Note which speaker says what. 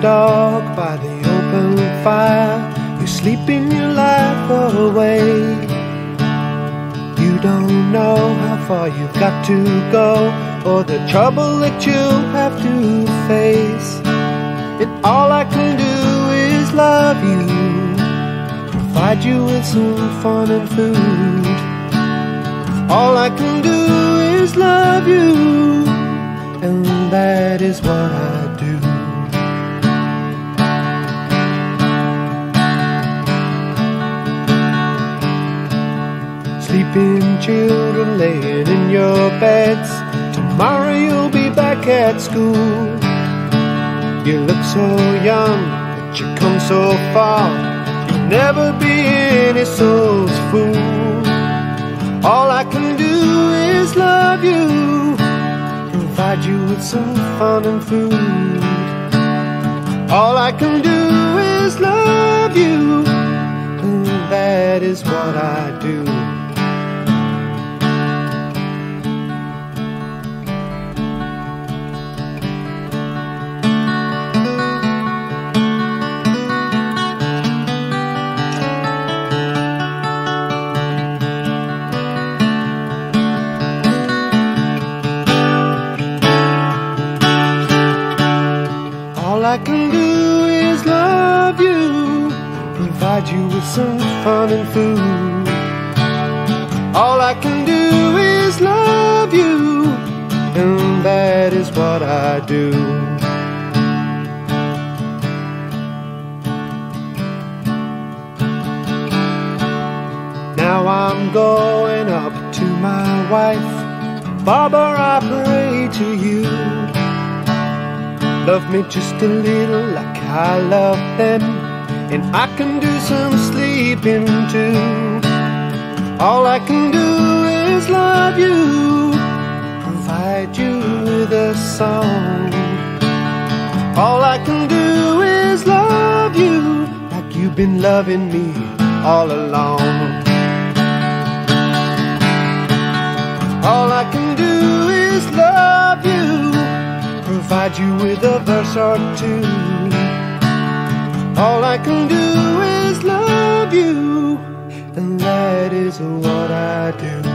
Speaker 1: dog by the open fire. You're sleeping your life away. You don't know how far you've got to go, or the trouble that you'll have to face. And all I can do is love you, provide you with some fun and food. All I can do is love you, and that is what I Sleeping children laying in your beds. Tomorrow you'll be back at school. You look so young, but you come so far. You'll never be any soul's fool. All I can do is love you, provide you with some fun and food. All I can do is love you, and that is what I do. I can do is love you, provide you with some fun and food. All I can do is love you, and that is what I do. Now I'm going up to my wife. Barbara, I pray to you. Love me just a little like I love them. And I can do some sleeping too. All I can do is love you, provide you with a song. All I can do is love you like you've been loving me all along. Provide you with a verse or two. All I can do is love you, and that is what I do.